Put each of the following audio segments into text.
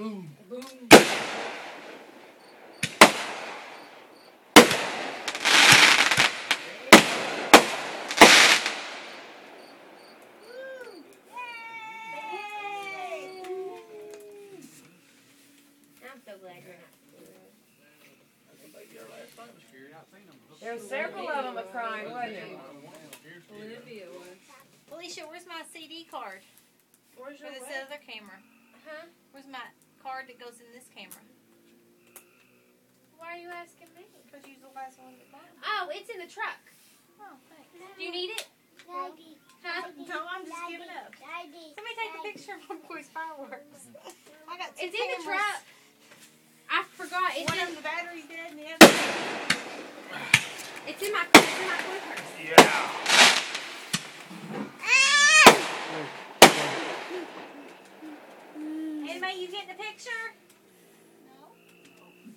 Boom. Boom. There were several of them were crying, wasn't there? Olivia was. Alicia, where's my CD card Where's for your this what? other camera? Huh? Where's my card that goes in this camera? Why are you asking me? Because you're the last one that bought it. Oh, it's in the truck. Oh, thanks. Do you need it? Daddy, Huh? No, I'm just giving up. Daddy, Somebody take a picture of my boy's fireworks. I got two It's in the truck. I forgot. It's One in. of the battery's dead and the other. It's in my. It's in my toy purse. Yeah. Anime, you getting the picture?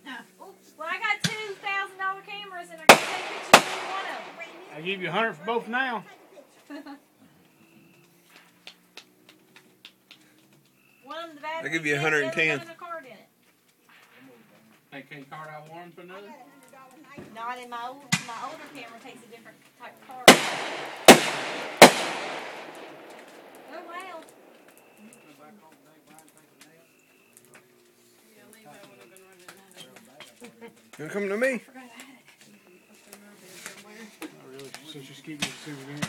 No. Oh, well, I got two thousand dollar cameras and I can take pictures of any one of them. I give you a hundred for both now. One of the battery. I'll give you A card in it. Hey, can you card out one for another? Not in my old, my older camera takes a different type of card. Oh wow. Yeah, Levi would have been running out of You come to me? Not really. So just keep me a souvenir.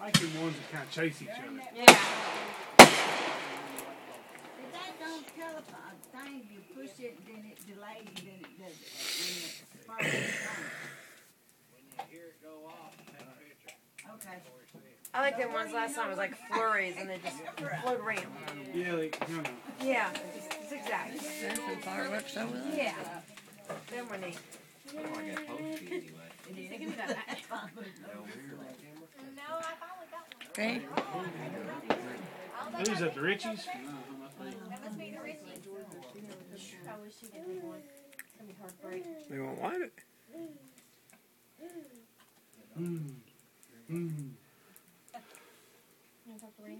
I like them ones that kind of chase each other. Yeah. If that don't tell a thing, you push it, then it delays, then it does it. When it sparks, Okay. I like them ones last time. It was like flurries and they just float around. Yeah, like, no, no. Yeah, just zigzag. There's some fireworks over there. Yeah. Them were neat. No, I finally got one. Okay. Are these at the Richies? That must be the Richie. I wish you did one. It's gonna be hard. They won't want it. Mm. Mm. You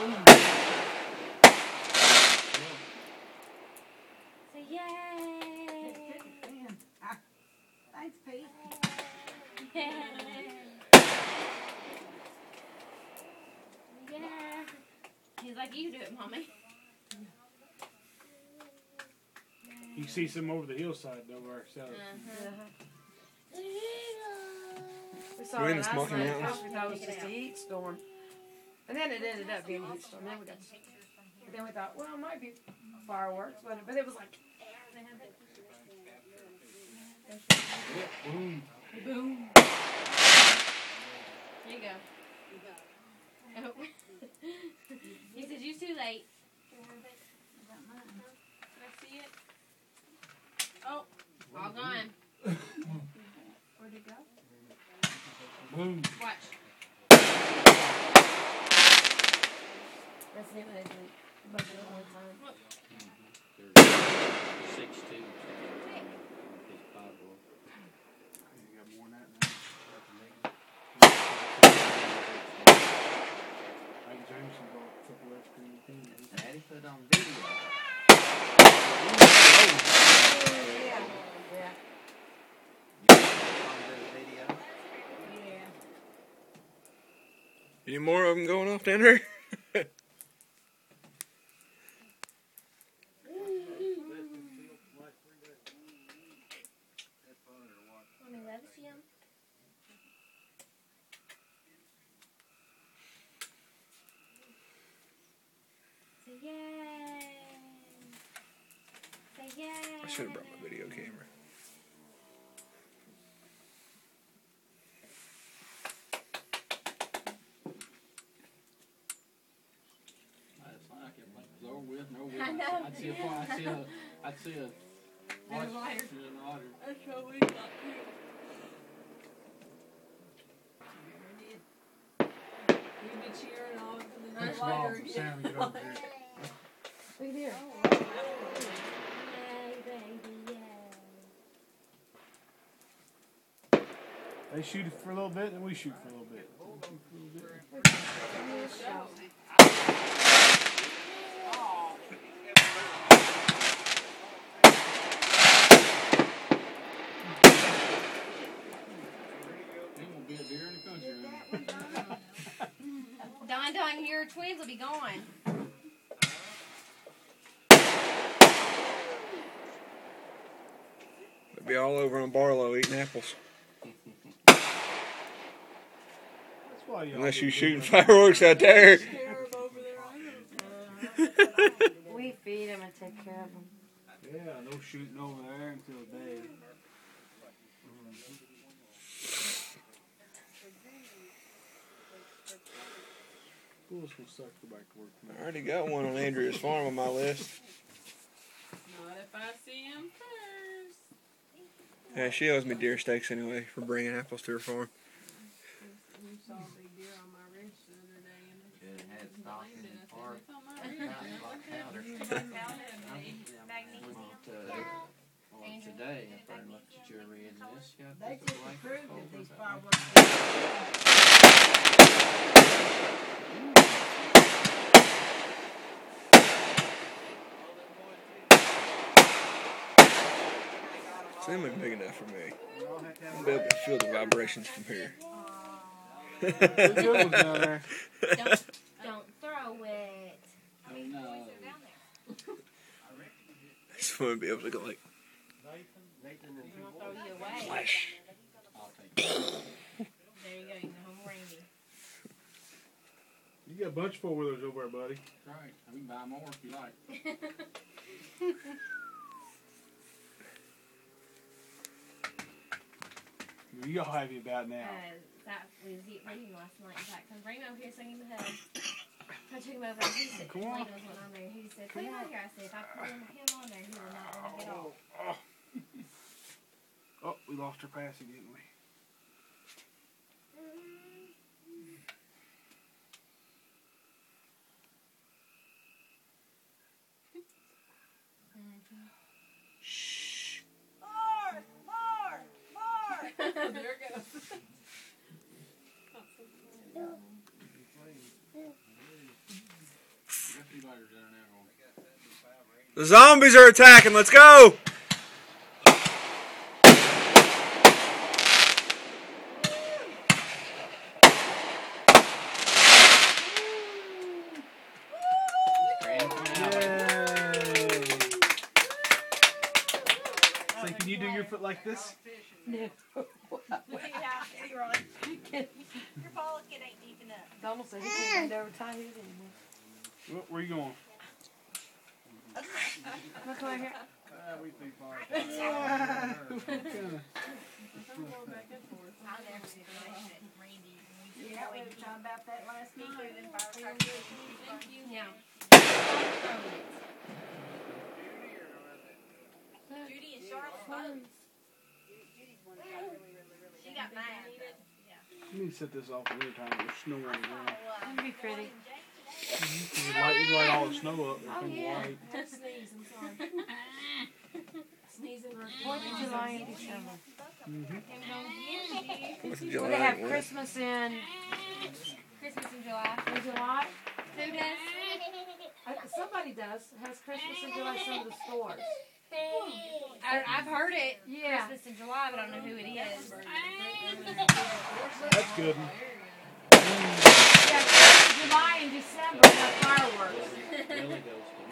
wanna talk to Randy? Mm. So yay! Thanks, Pete. Yeah. He's like, you do it, mommy. You see some over the hillside though where it's selling. We saw We're in the last Smoky night. Mountains. We thought it was just a heat storm. And then it ended up being a heat storm. Then we got, but then we thought, well, it might be fireworks, but but it was like, Boom. Boom. There you go. Oh. he says, you're too late. Can I see it? Oh, all gone. Where'd it go? Boom. Watch. that's it. They did buzz it one time. Six two. You got more than that now. Jameson bought a couple extra things. Daddy put on video. Yeah. Yeah. You put on the video. Yeah. Any more of them going off down there? Mommy loves you. Say yay. Say yay. I should have brought my video camera. That's fine. I can like blow with, no with. I know. I'd see a, I'd see a, I'd see a. And a lighter. Yeah, an otter. That's what we got You'd be cheering all for the Thanks, lighter. Bob. Sam, get over here. Look at here. Yay, baby. They shoot it for a little bit, and we shoot for a little bit. There won't be a deer in the country. Don Don, your twins will be gone. They'll be all over on Barlow eating apples. That's why y'all Unless you're shooting hunting. fireworks out there. Scare 'em over there. We feed them and take care of them. Yeah, no shooting over there until day. Schools will suck to go back to work. I already got one on Andrea's farm on my list. Not if I see him first. Yeah, she owes me deer steaks anyway for bringing apples to her farm. We saw a big deer on my ridge the other day and It had I stock in the park. it's on my ridge. I looked at powder. it. Went to, on today, if I looked at your reading this, got They this just blank approved of these that. fireworks. Seem like big enough for me. Y'all have to I'll be able to feel the vibrations from here. Good ones down there. Don't don't throw it. No. Uh, I just want to be able to go like I'm gonna throw you away. flash. I'll take it. There you go. You can go home You got a bunch of four wheelers over there, buddy. Right, we can buy more if you like. You all happy about now. Uh, that was he reading last night. In fact, come bring him over here singing the hell. I took him over and he said, Come on. Lena was on there. He said, put him on here. I said, if I put him him on there, he will not want to get off. Oh, we lost our passing, didn't we? More, more, more. There it goes. Got two lighters down there. The zombies are attacking. Let's go. Grand finale. Yay! So can you do your foot like this? Look Donald said he can't bend over tie his anymore. Where, where you going? Look right here. we think never do that. Yeah, we about that last. Yeah. Judy and Charlotte. She got mad. You need to set this off another time. There's snow on the ground. That'd be pretty. You light, you light all the snow up. Oh, It'll be yeah. white. Don't sneeze, I'm sorry. Sneezing right Fourth of July in December. Fourth of Well, July. they have? Christmas in, Christmas in July. in July. Who does? Uh, somebody does. Has Christmas in July. Some of the stores. I, I've heard it. Yeah. Christmas in July, but I don't know who it is. That's good. Yeah, July in December. Have fireworks. Billy goes to